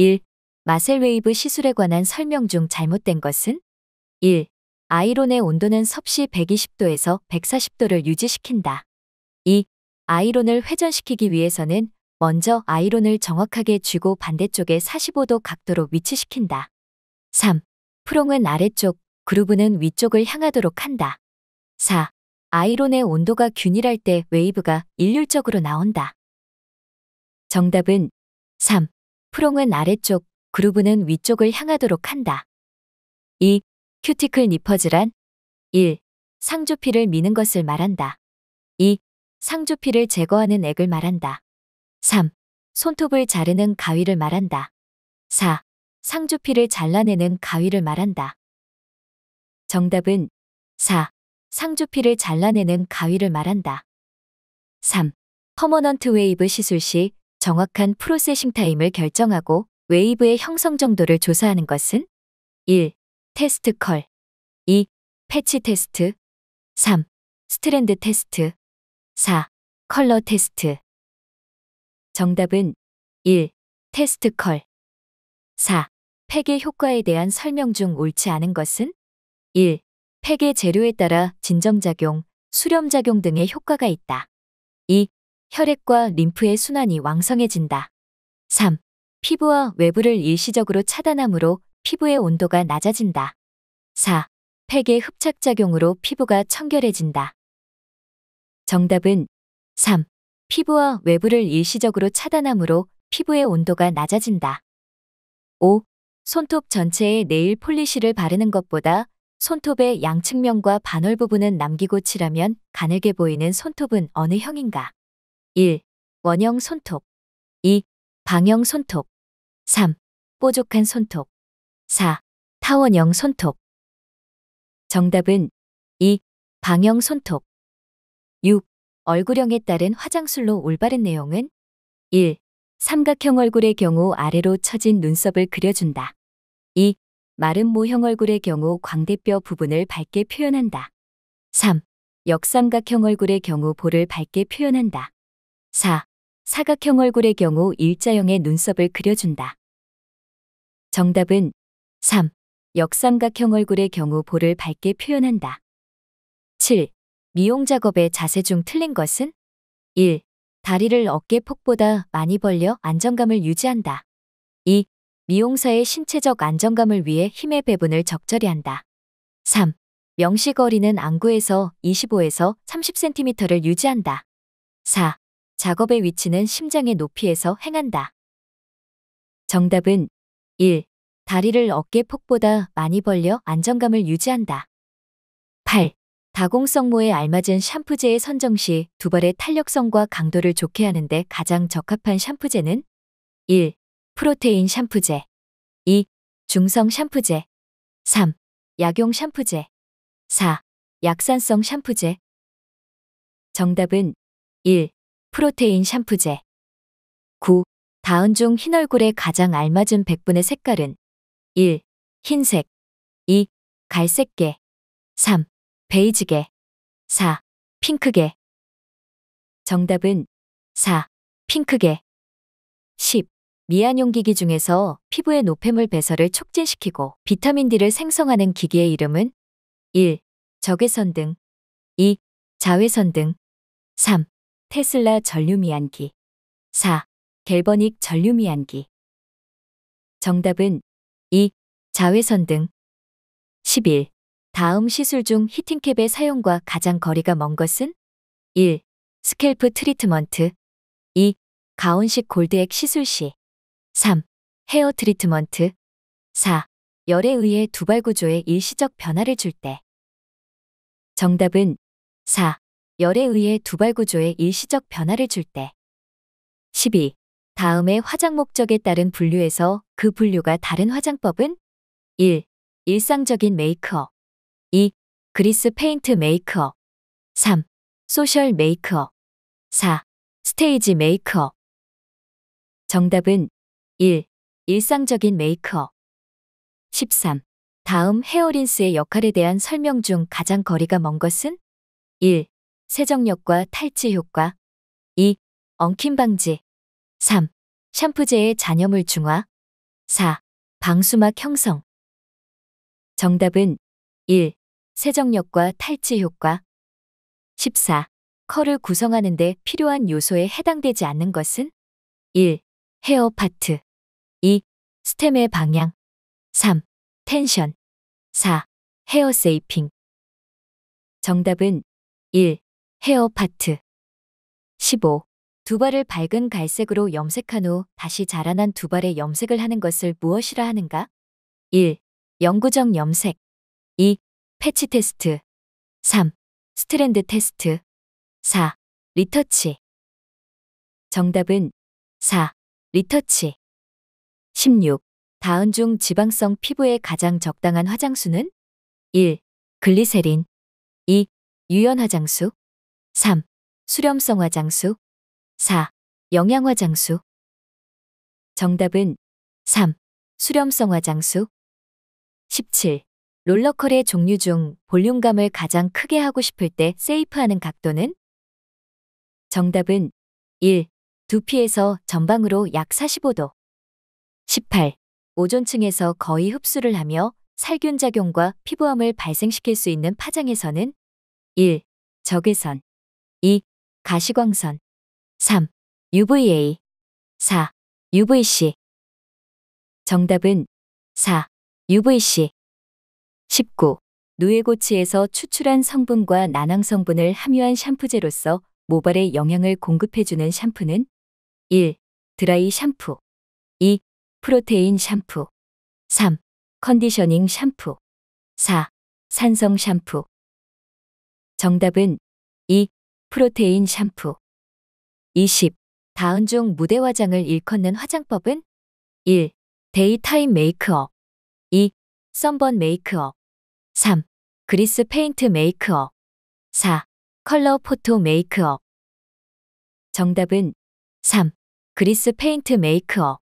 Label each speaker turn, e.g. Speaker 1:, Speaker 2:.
Speaker 1: 1. 마셀 웨이브 시술에 관한 설명 중 잘못된 것은 1. 아이론의 온도는 섭씨 120도에서 140도를 유지시킨다. 2. 아이론을 회전시키기 위해서는 먼저 아이론을 정확하게 쥐고 반대쪽에 45도 각도로 위치시킨다. 3. prong은 아래쪽, groove는 위쪽을 향하도록 한다. 4. 아이론의 온도가 균일할 때 웨이브가 일률적으로 나온다. 정답은 3. 프롱은 아래쪽, 그루브는 위쪽을 향하도록 한다. 2. 큐티클 니퍼즈란 1. 상조피를 미는 것을 말한다. 2. 상조피를 제거하는 액을 말한다. 3. 손톱을 자르는 가위를 말한다. 4. 상조피를 잘라내는 가위를 말한다. 정답은 4. 상조피를 잘라내는 가위를 말한다. 3. 퍼머넌트 웨이브 시술 시 정확한 processing time을 결정하고 웨이브의 형성 정도를 조사하는 것은 1. 테스트 컬 2. patch test 3. strand test 4. 컬러 테스트 정답은 1. 테스트 컬 4. 팩의 효과에 대한 설명 중 옳지 않은 것은 1. 팩의 재료에 따라 진정작용, 수렴작용 등의 효과가 있다. 2. 혈액과 림프의 순환이 왕성해진다. 3. 피부와 외부를 일시적으로 차단하므로 피부의 온도가 낮아진다. 4. 팩의 흡착작용으로 피부가 청결해진다. 정답은 3. 피부와 외부를 일시적으로 차단하므로 피부의 온도가 낮아진다. 5. 손톱 전체에 네일 폴리시를 바르는 것보다 손톱의 양측면과 반월 부분은 남기고 칠하면 가늘게 보이는 손톱은 어느 형인가? 1. 원형 손톱 2. 방형 손톱 3. 뾰족한 손톱 4. 타원형 손톱 정답은 2. 방형 손톱 6. 얼굴형에 따른 화장술로 올바른 내용은 1. 삼각형 얼굴의 경우 아래로 처진 눈썹을 그려준다. 2. 마른 모형 얼굴의 경우 광대뼈 부분을 밝게 표현한다. 3. 역삼각형 얼굴의 경우 볼을 밝게 표현한다. 4. 사각형 얼굴의 경우 일자형의 눈썹을 그려준다. 정답은 3. 역삼각형 얼굴의 경우 볼을 밝게 표현한다. 7. 미용 작업의 자세 중 틀린 것은 1. 다리를 어깨 폭보다 많이 벌려 안정감을 유지한다. 2. 미용사의 신체적 안정감을 위해 힘의 배분을 적절히 한다. 3. 명시 거리는 안구에서 25에서 30cm를 유지한다. 4. 작업의 위치는 심장의 높이에서 행한다. 정답은 1. 다리를 어깨 폭보다 많이 벌려 안정감을 유지한다. 8. 다공성모에 알맞은 샴푸제의 선정 시 두 발의 탄력성과 강도를 좋게 하는데 가장 적합한 샴푸제는 1. 프로테인 샴푸제 2. 중성 샴푸제 3. 약용 샴푸제 4. 약산성 샴푸제 정답은 1. 프로테인 샴푸제 9. 다은 중흰 얼굴에 가장 알맞은 백분의 색깔은 1. 흰색 2. 갈색계 3. 베이지계 4. 핑크계 정답은 4. 핑크계 10. 미안용 기기 중에서 피부의 노폐물 배설을 촉진시키고 비타민 D를 생성하는 기기의 이름은 1. 적외선 등 2. 자외선 등 3. 테슬라 전류미안기 4. galvanic 전류미안기 정답은 2. 자외선 등 11. 다음 시술 중 heating cap의 사용과 가장 거리가 먼 것은 1. scalp treatment 2. 가온식 cold액 시술 시 3. hair treatment 4. 열에 의해 두발 구조의 일시적 변화를 줄 때 정답은 4. 열에 의해 두발 구조의 일시적 변화를 줄 때. 12. 다음의 화장 목적에 따른 분류에서 그 분류가 다른 화장법은 1. 일상적인 메이크업 2. grease paint makeup 3. social makeup 4. stage makeup 정답은 1. 일상적인 메이크업 13. 다음 헤어린스의 역할에 대한 설명 중 가장 거리가 먼 것은 1. 세정력과 탈취 효과 2. 엉킴 방지 3. 샴푸제의 잔여물 중화 4. 방수막 형성. 정답은 1. 세정력과 탈취 효과. 14. 컬을 구성하는 데 필요한 요소에 해당되지 않는 것은 1. hair part 2. stem의 방향 3. 텐션 4. hair shaping 정답은 1. hair part 15. 두발을 밝은 갈색으로 염색한 후 다시 자라난 두발에 염색을 하는 것을 무엇이라 하는가? 1. 영구적 염색 2. patch test 3. strand test 4. 리터치 정답은 4. 리터치 16. 다은 중 지방성 피부에 가장 적당한 화장수는 1. 글리세린 2. 유연 화장수 3. 수렴성 화장수 4. 영양 화장수 정답은 3. 수렴성 화장수 17. 롤러컬의 종류 중 볼륨감을 가장 크게 하고 싶을 때 세이프하는 각도는 정답은 1. 두피에서 전방으로 약 45도. 18. 오존층에서 거의 흡수를 하며 살균 작용과 피부암을 발생시킬 수 있는 파장에서는 1. 적외선 2. 가시광선 3. UVA 4. UVC 정답은 4. UVC 19. 누에고치에서 추출한 성분과 난황 성분을 함유한 샴푸제로서 모발에 영양을 공급해주는 샴푸는 1. 드라이 샴푸 2. 프로테인 샴푸 3. 컨디셔닝 샴푸 4. 산성 샴푸 정답은 2. 프로테인 샴푸 20. 다음 중 무대 화장을 일컫는 화장법은 1. daytime makeup 2. sunburn makeup 3. grease paint makeup 4. color photo makeup 정답은 3. grease paint makeup